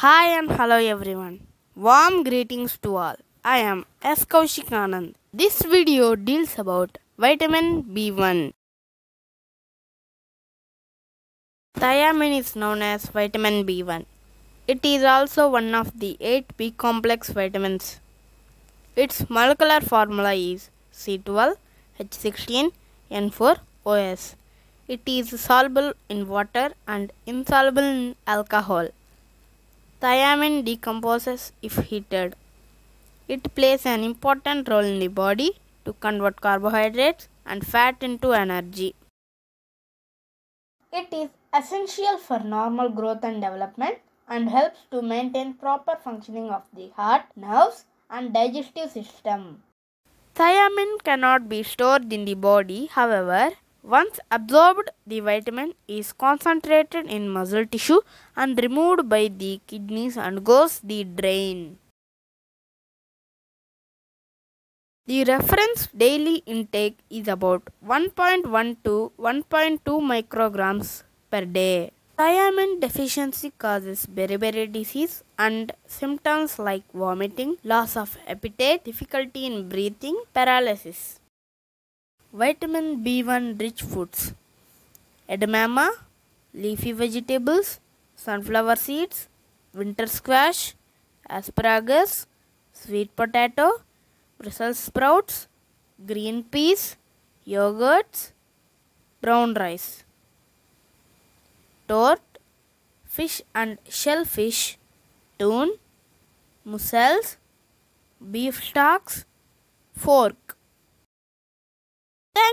Hi and hello everyone. Warm greetings to all. I am S. Kaushik Anand. This video deals about vitamin B1. Thiamine is known as vitamin B1. It is also one of the 8 B complex vitamins. Its molecular formula is C12H16N4OS. It is soluble in water and insoluble in alcohol. Thiamine decomposes if heated. It plays an important role in the body to convert carbohydrates and fat into energy. It is essential for normal growth and development and helps to maintain proper functioning of the heart, nerves, and digestive system. Thiamine cannot be stored in the body, however, once absorbed, the vitamin is concentrated in muscle tissue and removed by the kidneys and goes the drain. The reference daily intake is about 1.1 to 1.2 micrograms per day. Thiamine deficiency causes beriberi disease and symptoms like vomiting, loss of appetite, difficulty in breathing, paralysis. Vitamin B1 rich foods edamame, leafy vegetables, sunflower seeds, winter squash, asparagus, sweet potato, Brussels sprouts, green peas, yogurts, brown rice. Tort, fish and shellfish, tune, mussels, beef stocks, fork.